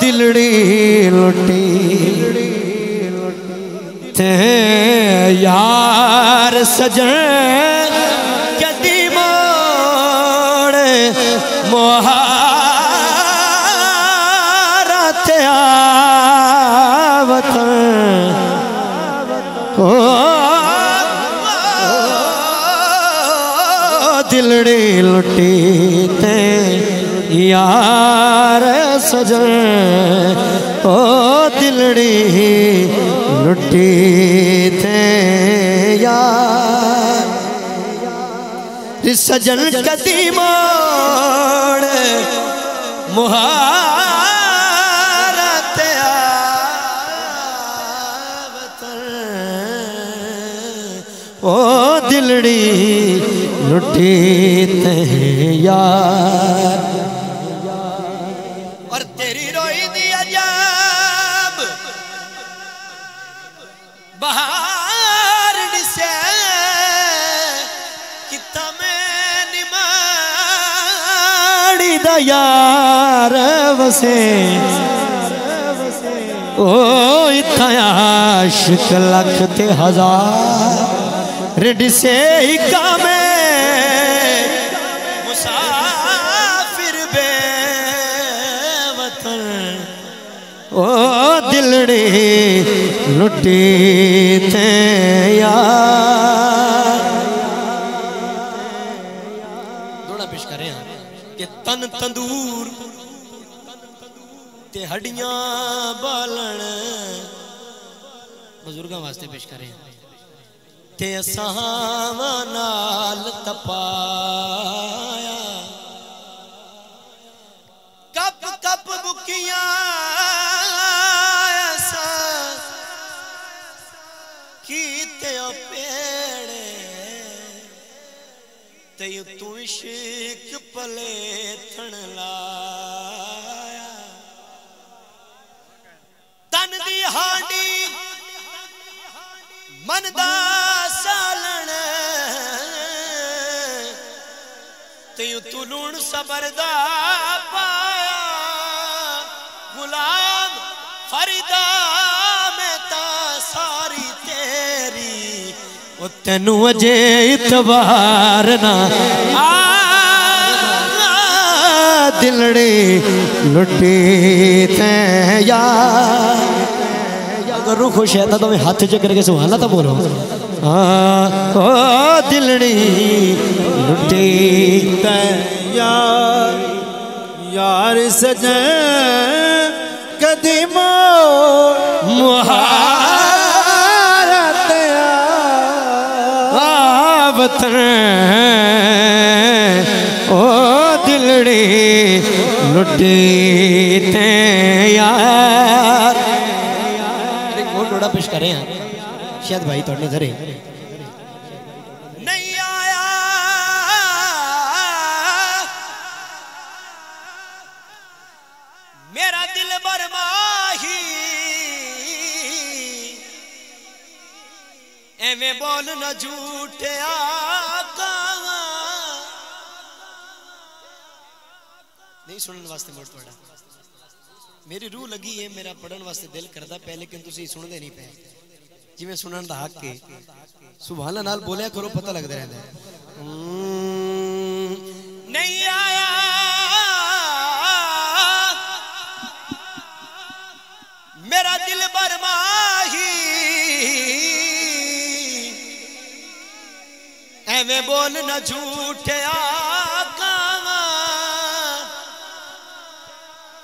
दिलड़ी लुटी। ते यार सजन कदी मोड़ आवत। ओ, दिलड़ी लुटी ते यार सजन। ओ, दिलड़ी लुटी थे यार। सजन कदी मोड़ मुहारत ओ दिलड़ी लुटी यार। और तेरी रोई दी अजाब। बहार दा यार वसे। ओ इत्था लख ते हज़ार। रिडसे इका में मुसाफिर बे ओ, दिलड़ी लुटी थे यार। दोड़ा पेश करें ਤੇ ਤਨ ਤੰਦੂਰ ਤੇ ਹੱਡੀਆਂ ਬਾਲਣ। ਬਜ਼ੁਰਗਾਂ ਵਾਸਤੇ ਪੇਸ਼ ਕਰ ਰਹੇ ਹਾਂ। ਤੇ ਅਸਾਂ ਨਾਲ ਤਪਾਇਆ। ਕੱਪ ਕੱਪ ਬੁਕੀਆਂ ਅਸਾਂ ਕੀਤੇ ਆਪੇ तई तू इश्क पले थण लाया तन दी हांडी मन दा सालण तई तू लूण सबरदा पाया गुलाम फरीदा तेनू अजे इतबार ना। आ दिलड़ी लुटी अगर रूह खुश है तो तुम्हें हाथ च करके सुहाना तो बोलो। ओ, दिलड़ी लुटी यार यार सजन, कदीमो मुहारत आवत ओ दिलड़ी लुटी ते यार। एक और डोड़ा पेश करें शायद भाई थोड़े नज़र एवें बोल न झूठे आका। नहीं सुनने वास्ते मोड़ थोड़ा मेरी रूह लगी है मेरा पढ़न वास्ते दिल करदा पे लेकिन तुसी सुनदे नहीं पे जिवें सुनन दा हक है अल्लाह नाल बोलिया करो पता लगदा रहंदा है। हम्म, नहीं आया। मेरा दिल बरमाही। ਐਵੇਂ ਬੋਲ ਨਾ ਝੂਠਿਆ ਕਾਵਾ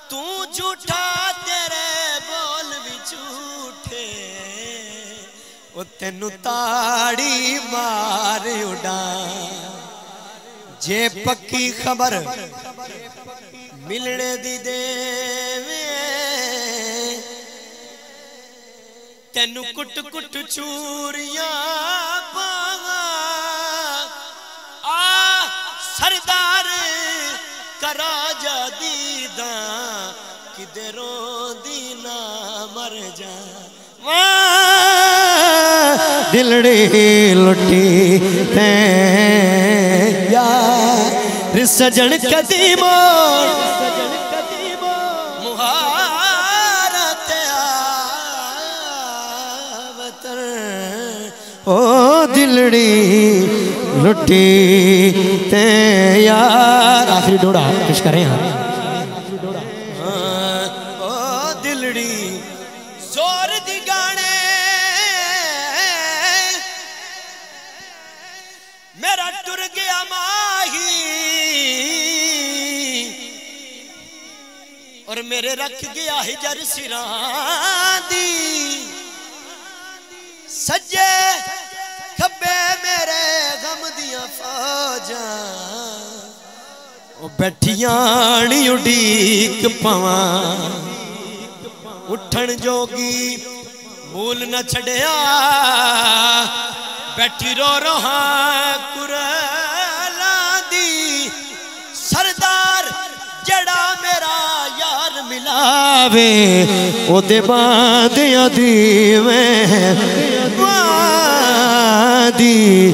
ਤੂੰ ਝੂਠਾ ਤੇਰੇ ਬੋਲ ਵੀ ਝੂਠੇ ਉਹ ਤੈਨੂੰ ਤਾੜੀ ਮਾਰ ਉਡਾ ਜੇ ਪੱਕੀ ਖਬਰ ਮਿਲਣੇ ਦੀ ਦੇਵੇ ਤੈਨੂੰ ਕੁੱਟ ਕੁੱਟ ਚੂਰੀਆਂ सरदार करा जां दो दीना मर जिलड़ी सजन या तयार ओ दिलड़ी लुटी ते यार, आखिरी डोड़ा कुछ करें यहाँ दिलड़ी मेरा गया माही। और मेरे रख गया जर सिरा दी। सज्जे खब्बे मेरे ਦੀਆਂ ਫੌਜਾਂ। ਉਹ ਬੈਠੀਆਂ ਨਹੀਂ ਉਡੀਕ ਪਵਾਂ। ਉੱਠਣ ਜੋਗੀ ਮੂਲ ਨਾ ਛੜਿਆ ਬੈਠੀ ਰੋ ਰੋਹਾ ਕੁਰਲਾ ਦੀ। ਸਰਦਾਰ ਜਿਹੜਾ ਮੇਰਾ ਯਾਰ ਮਿਲਾਵੇ, ਉਹਦੇ ਬਾਦਿਆਂ ਦੀ ਮੈਂ ਦੀ